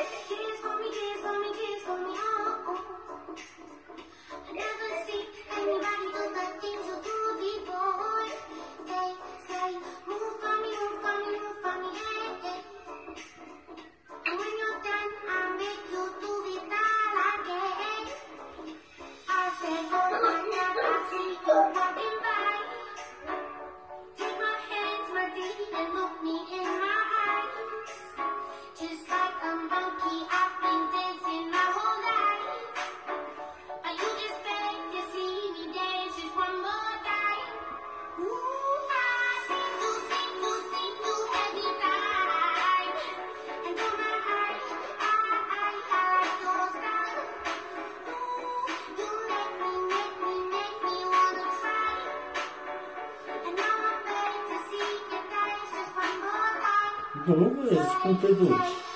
Thank you. Novos conteúdos.